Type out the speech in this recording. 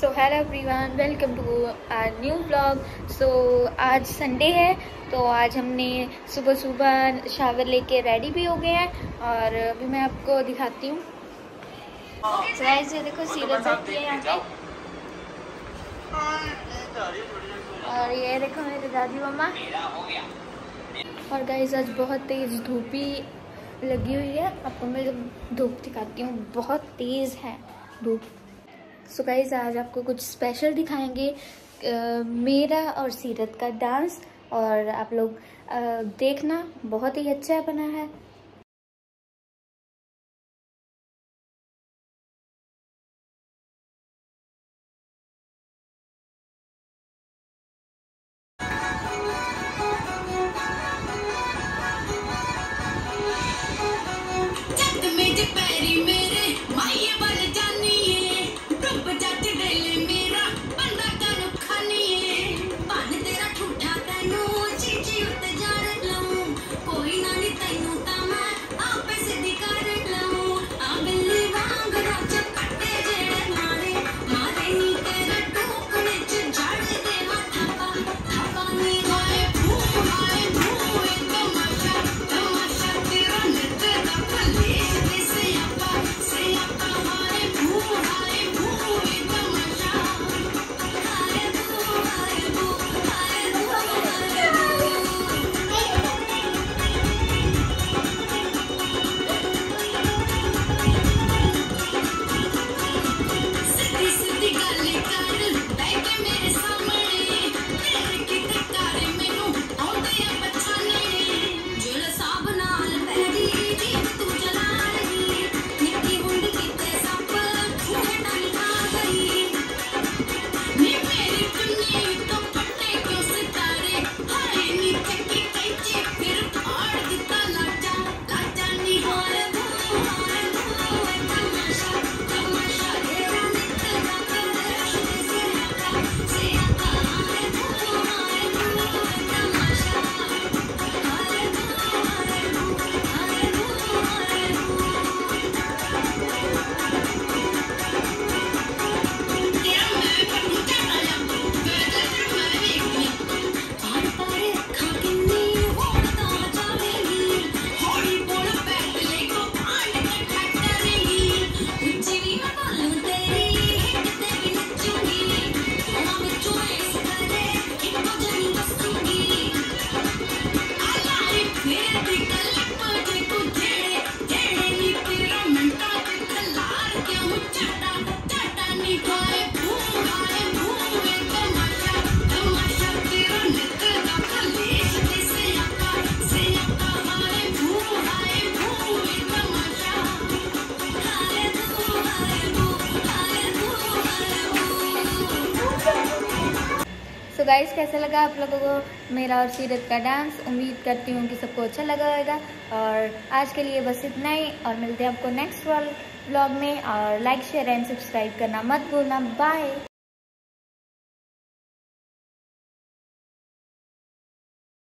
So hello everyone welcome to our new blog so आज Sunday है तो आज हमने सुबह सुबह शावर लेके रेडी भी हो गए हैं और अभी मैं आपको दिखाती हूँ। ये देखो सीरत बैठी है यहाँ और ये देखो, मेरे दादी मम्मा। और गाइस आज बहुत तेज़ धूपी लगी हुई है। आपको मैं धूप दिखाती हूँ, बहुत तेज़ है धूप। सो गाइज़ आज आपको कुछ स्पेशल दिखाएँगे मेरा और सीरत का डांस और आप लोग देखना, बहुत ही अच्छा बना है। गाइस कैसा लगा आप लोगों को मेरा और सीरत का डांस उम्मीद करती हूँ कि सबको अच्छा लगा होगा। और आज के लिए बस इतना ही, और मिलते हैं आपको नेक्स्ट व्लॉग में। और लाइक शेयर एंड सब्सक्राइब करना मत भूलना। बाय